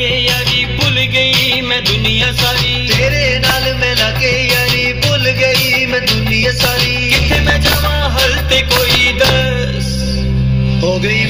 के यारी भुल गई मैं दुनिया सारी। तेरे नाल मैं लाके यारी भुल गई मैं दुनिया सारी। किथे मैं जावा हल ते कोई दस। हो गई